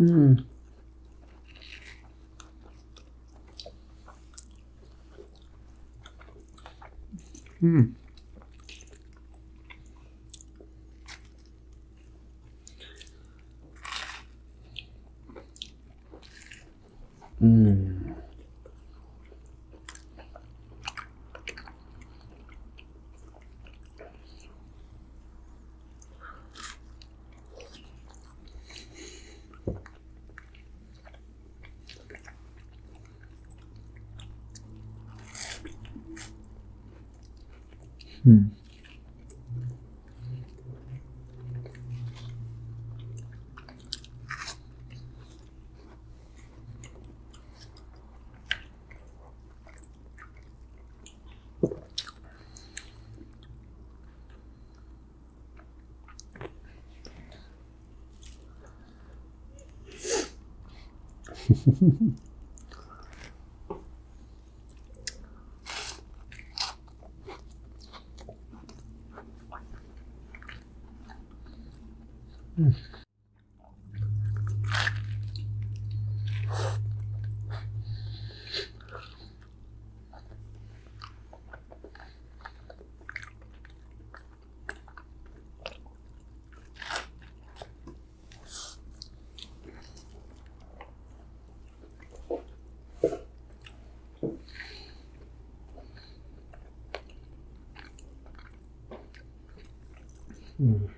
Mm. Mm. 음. Mm.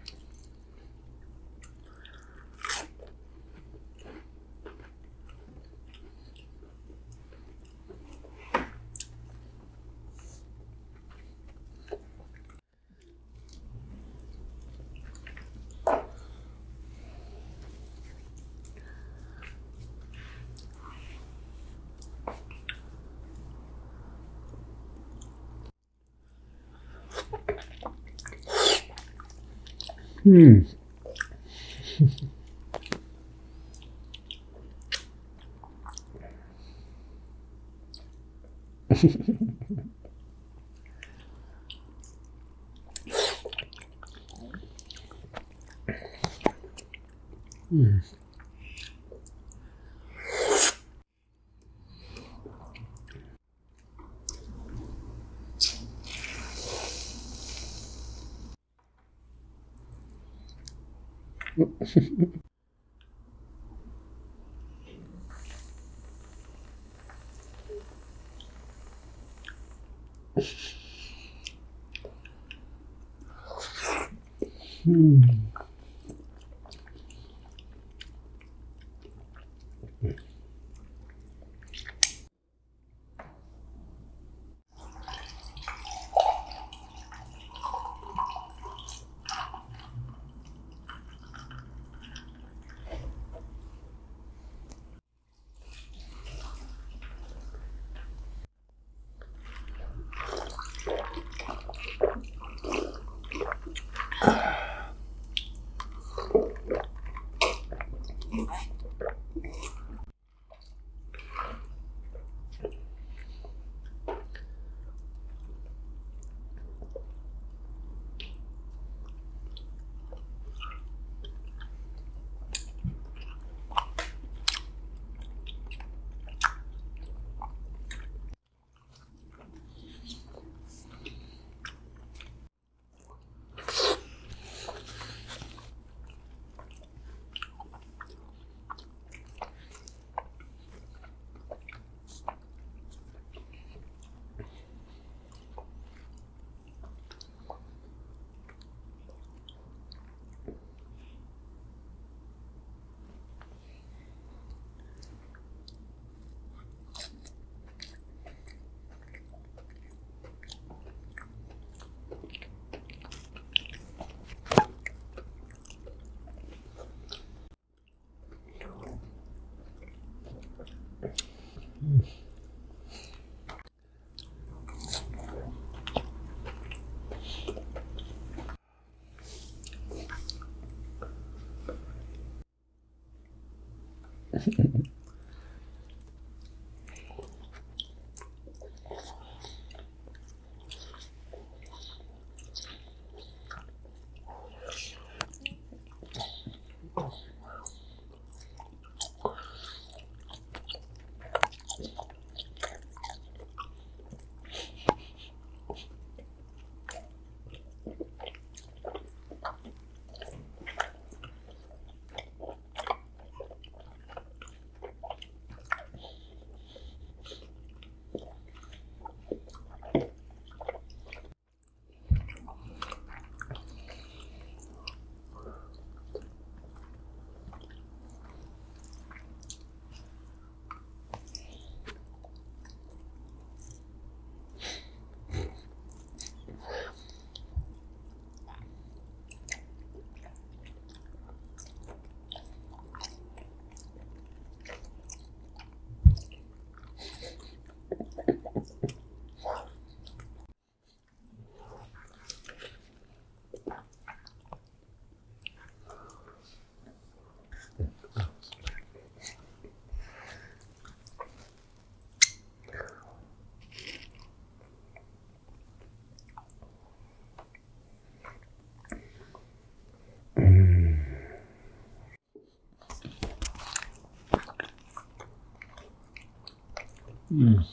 Hmm. Hmm. Hmm. Bye. Mm.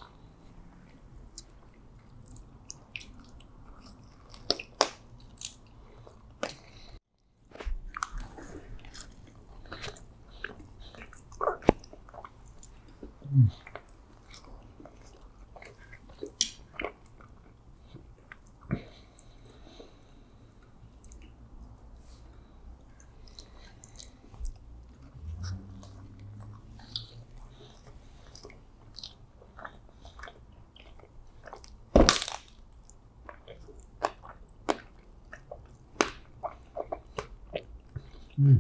Mm-hmm.